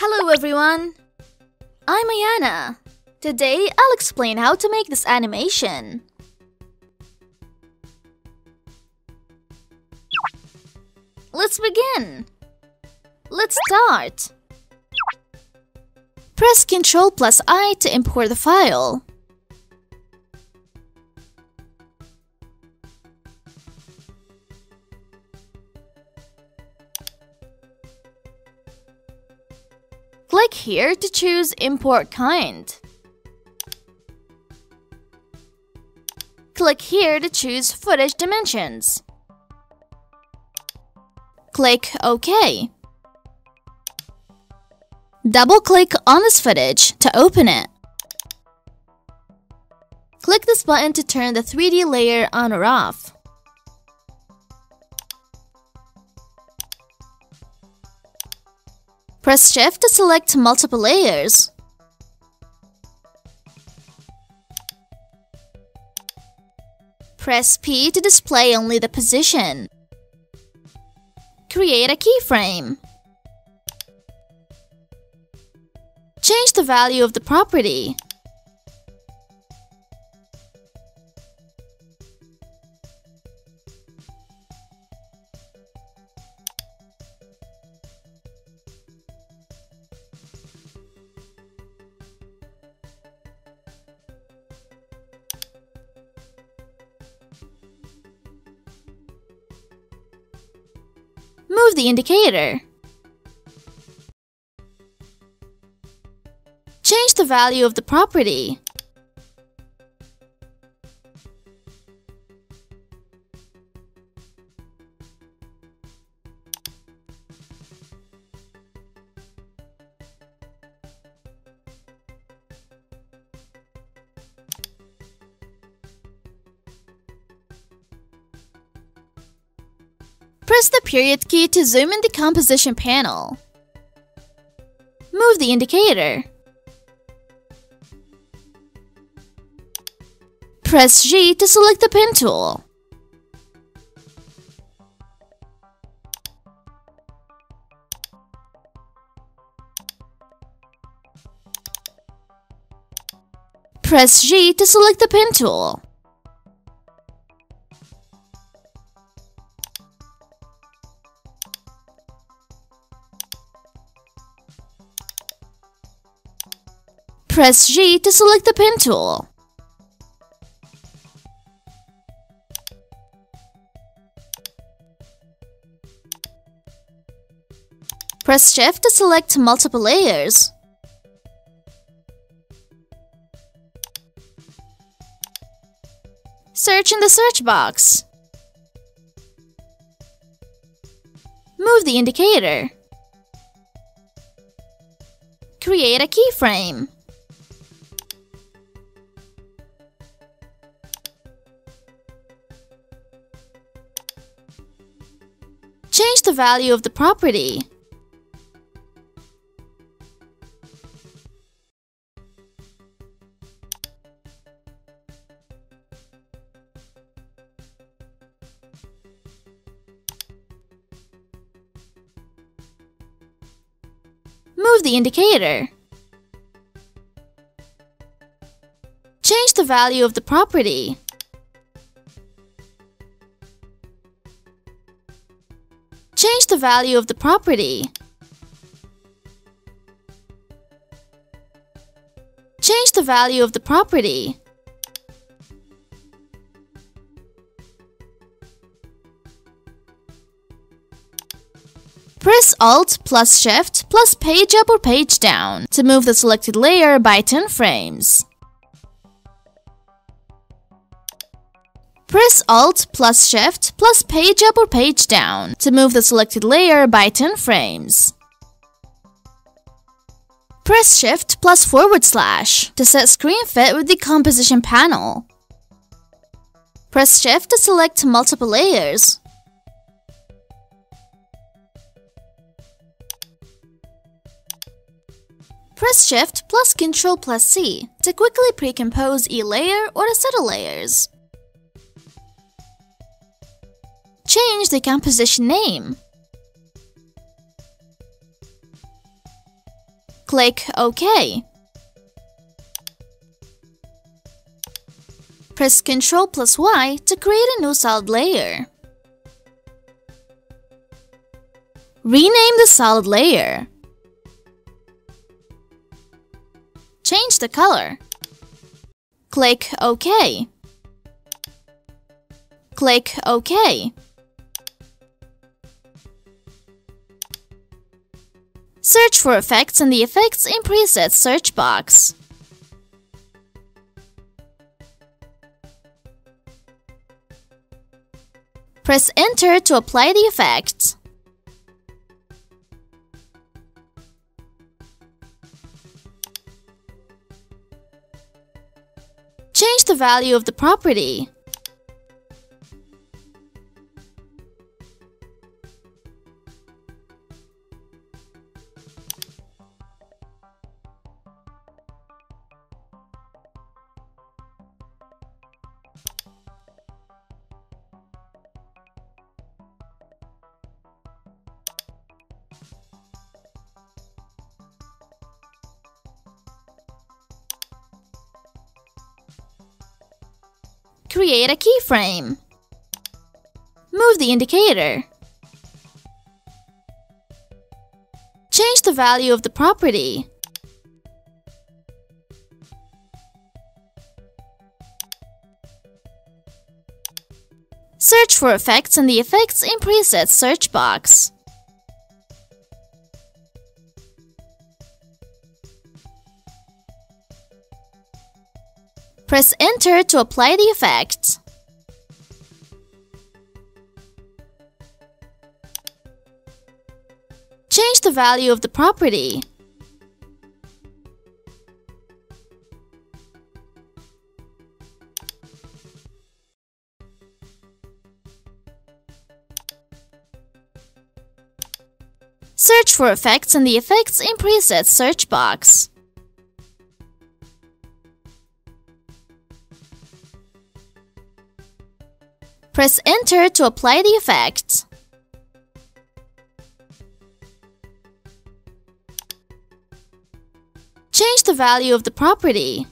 Hello everyone! I'm Ayana. Today, I'll explain how to make this animation. Let's begin! Let's start! Press Ctrl plus I to import the file. Click here to choose Import Kind. Click here to choose Footage Dimensions. Click OK. Double-click on this footage to open it. Click this button to turn the 3D layer on or off. Press Shift to select multiple layers. Press P to display only the position. Create a keyframe. Change the value of the property. Move the indicator. Change the value of the property. Press the period key to zoom in the composition panel. Move the indicator. Press G to select the pen tool. Press G to select the pen tool. Press G to select the pen tool. Press Shift to select multiple layers. Search in the search box. Move the indicator. Create a keyframe. Change the value of the property. Move the indicator. Change the value of the property. The value of the property. Change the value of the property. Press Alt plus Shift plus Page Up or Page Down to move the selected layer by 10 frames. Press Alt plus Shift plus Page Up or Page Down to move the selected layer by 10 frames. Press Shift plus forward slash to set screen fit with the composition panel. Press Shift to select multiple layers. Press Shift plus Ctrl plus C to quickly pre-compose a layer or a set of layers. Change the composition name. Click OK. Press Ctrl plus Y to create a new solid layer. Rename the solid layer. Change the color. Click OK. Click OK. Search for effects in the Effects and Presets search box. Press Enter to apply the effect. Change the value of the property. Create a keyframe. Move the indicator. Change the value of the property. Search for effects in the Effects and Presets search box. Press Enter to apply the effect. Change the value of the property. Search for effects in the Effects and Presets search box. Press Enter to apply the effect. Change the value of the property.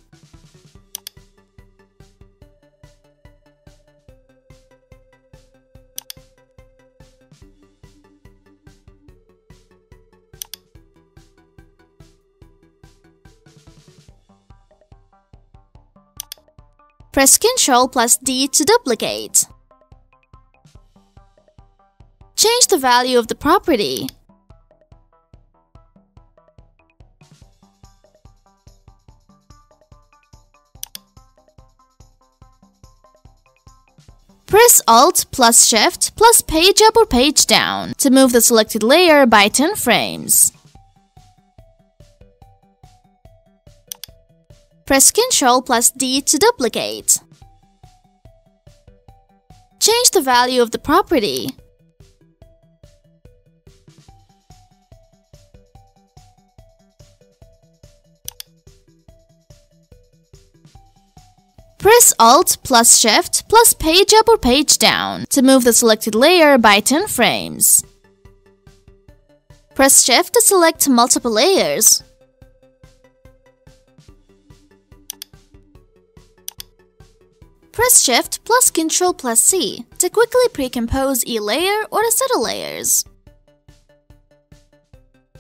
Press Ctrl plus D to duplicate. Change the value of the property. Press Alt plus Shift plus Page Up or Page Down to move the selected layer by 10 frames. Press Ctrl plus D to duplicate. Change the value of the property. Press Alt plus Shift plus Page Up or Page Down to move the selected layer by 10 frames. Press Shift to select multiple layers. Press Shift plus Ctrl plus C to quickly pre-compose a layer or a set of layers.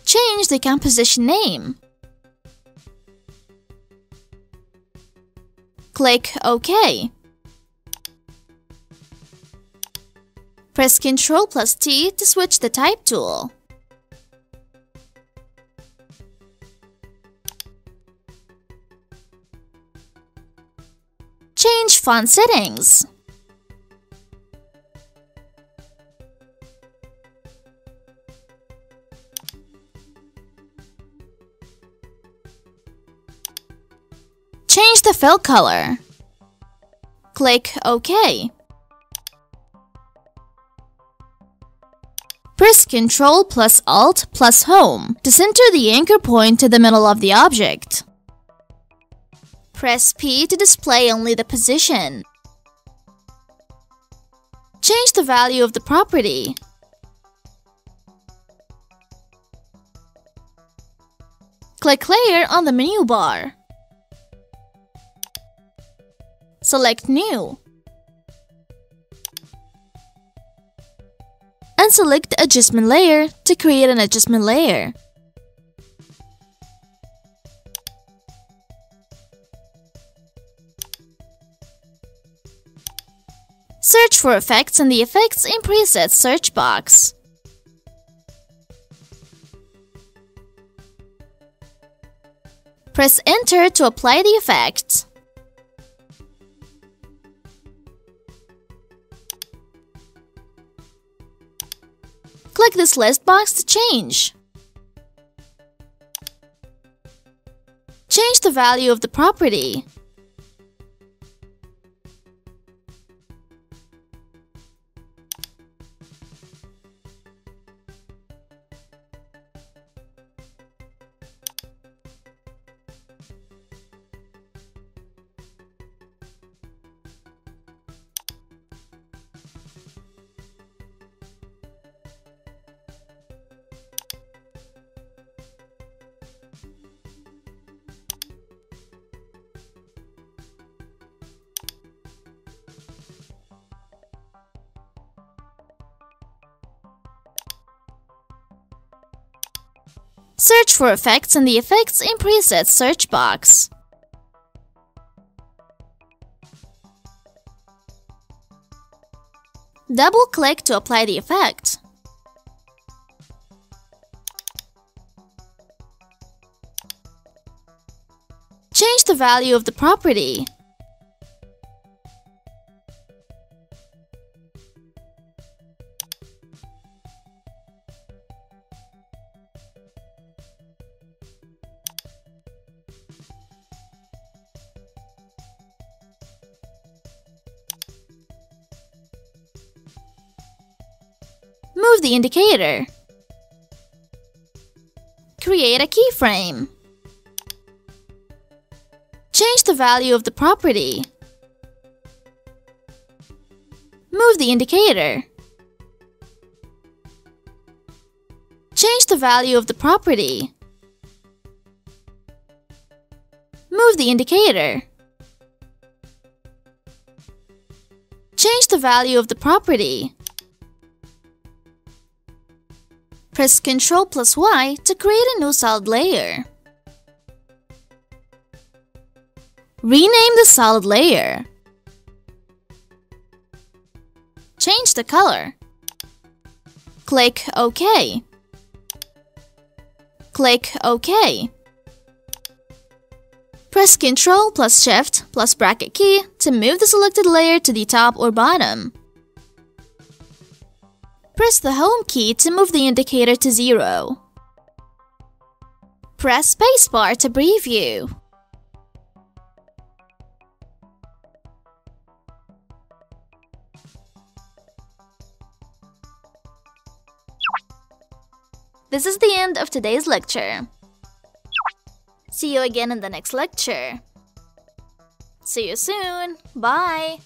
Change the composition name. Click OK. Press Ctrl plus T to switch the Type tool. Change font settings. The fill color. Click OK. Press Ctrl plus Alt plus Home to center the anchor point to the middle of the object. Press P to display only the position. Change the value of the property. Click Layer on the menu bar. Select New. And select the Adjustment Layer to create an adjustment layer. Search for effects in the Effects and Presets search box. Press Enter to apply the effect. Click this list box to change. Change the value of the property. Search for effects in the Effects and Presets search box. Double-click to apply the effect. Change the value of the property. Move the indicator. Create a keyframe. Change the value of the property. Move the indicator. Change the value of the property. Move the indicator. Change the value of the property. Press Ctrl plus Y to create a new solid layer. Rename the solid layer. Change the color. Click OK. Click OK. Press Ctrl plus Shift plus bracket key to move the selected layer to the top or bottom. Press the Home key to move the indicator to zero. Press spacebar to preview. This is the end of today's lecture. See you again in the next lecture. See you soon. Bye.